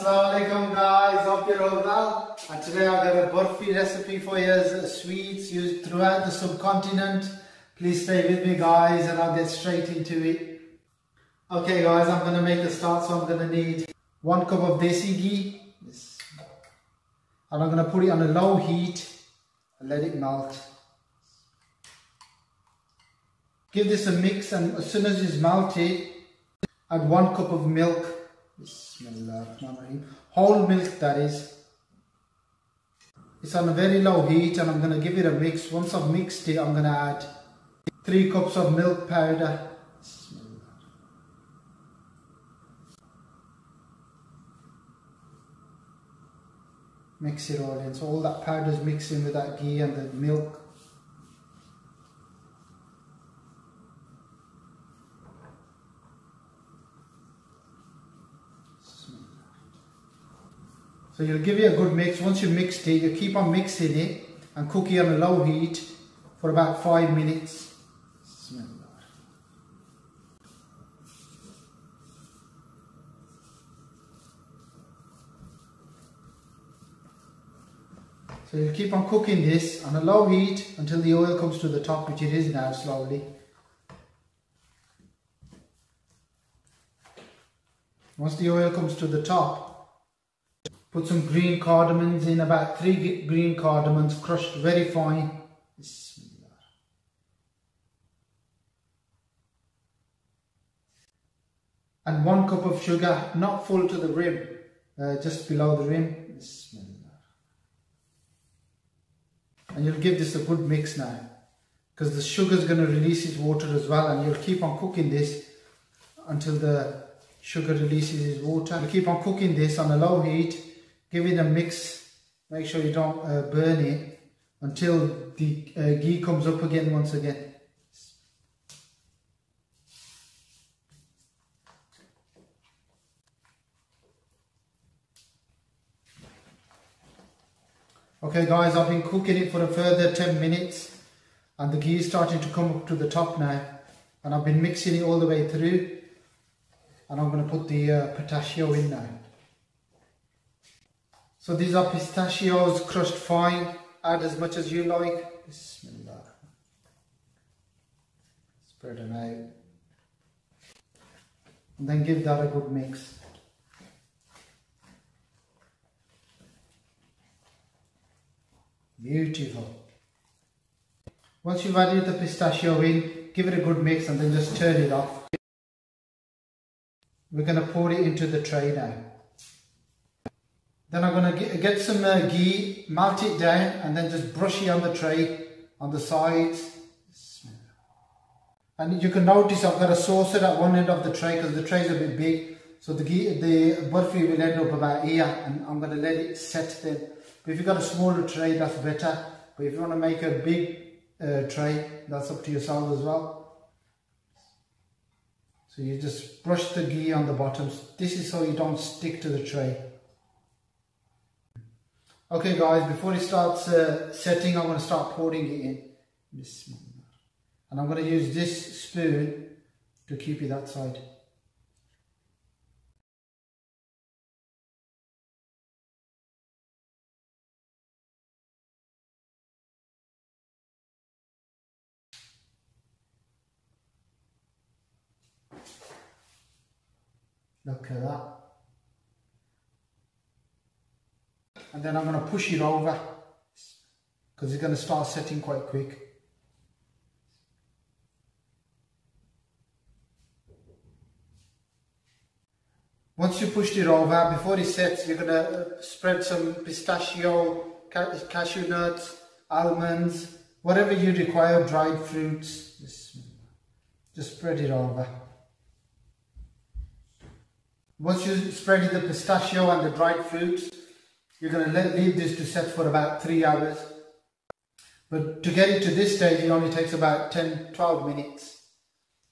Assalamu alaikum guys, hope you're all well. And today I've got a burfi recipe for you, as uh, sweets used throughout the subcontinent. Please stay with me guys and I'll get straight into it. Okay guys, I'm going to make a start so I'm going to need one cup of desi ghee. And I'm going to put it on a low heat and let it melt. Give this a mix and as soon as it's melted, add one cup of milk Whole milk that is. It's on a very low heat and I'm going to give it a mix. Once I've mixed it, I'm going to add 3 cups of milk powder. Mix it all in. So all that powder is mixing with that ghee and the milk. So you'll give it a good mix. Once you've mixed it, you keep on mixing it and cook it on a low heat for about five minutes. So you keep on cooking this on a low heat until the oil comes to the top, which it is now slowly. Once the oil comes to the top, Put some green cardamoms in, about three green cardamoms crushed very fine. And one cup of sugar, not full to the rim, uh, just below the rim. And you'll give this a good mix now. Because the sugar is going to release its water as well and you'll keep on cooking this until the sugar releases its water. You'll keep on cooking this on a low heat give it a mix make sure you don't uh, burn it until the uh, ghee comes up again once again Okay guys, I've been cooking it for a further 10 minutes and the ghee is starting to come up to the top now and I've been mixing it all the way through and I'm going to put the uh, in now. So these are pistachios crushed fine. Add as much as you like. Bismillah. Spread them out. And then give that a good mix. Beautiful. Once you've added the pistachio in, give it a good mix and then just turn it off. We're going to pour it into the tray now. Then I'm going to get, some uh, ghee, melt it down and then just brush it on the tray, on the sides. And you can notice I've got a saucer at one end of the tray because the tray is a bit big. So the ghee, the will end up about here and I'm going to let it set then. But if you've got a smaller tray, that's better. But if you want to make a big uh, tray, that's up to yourself as well. So you just brush the ghee on the bottoms. This is so you don't stick to the tray. Okay guys, before it starts uh, setting, I'm going to start pouring it in. And I'm going to use this spoon to keep it that side. Look at that. And then I'm going to push it over because it's going to start setting quite quick. Once you pushed it over, before it sets, you're going to spread some pistachio, cashew nuts, almonds, whatever you require, dried fruits. Just, just spread it over. Once you've spread the pistachio and the dried fruits, you're going to let, leave this to set for about three hours. But to get it to this stage, it only takes about 10, 12 minutes.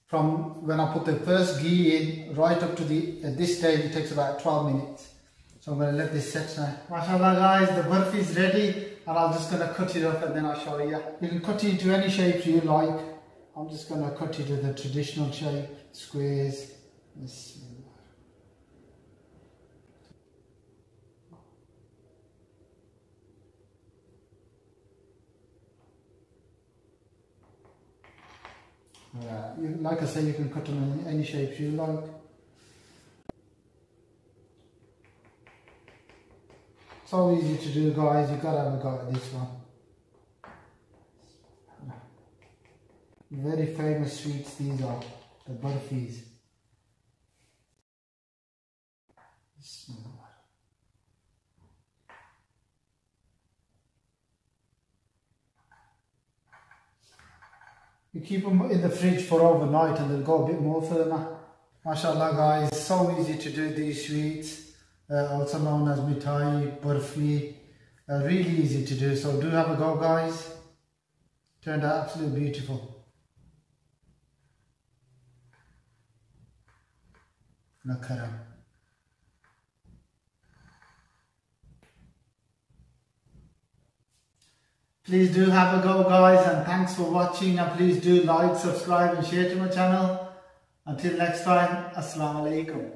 From when I put the first ghee in, right up to the at this stage, it takes about 12 minutes. So I'm going to let this set now. MashaAllah guys, the burfi is ready. And I'm just going to cut it up and then I'll show you. You can cut it into any shape you like. I'm just going to cut it to the traditional shape, squares. This Yeah, you, like I say, you can cut them in any shapes you like. So easy to do guys, you gotta have a go at this one. Very famous sweets these are, the burfis. You keep them in the fridge for overnight and they'll go a bit more firmer. MashaAllah guys, so easy to do these sweets, uh, also known as mithai, burfi, uh, really easy to do, so do have a go guys. Turned out absolutely beautiful. Look at them. Please do have a go guys and thanks for watching and please do like, subscribe and share to my channel. Until next time, Assalamu alaikum.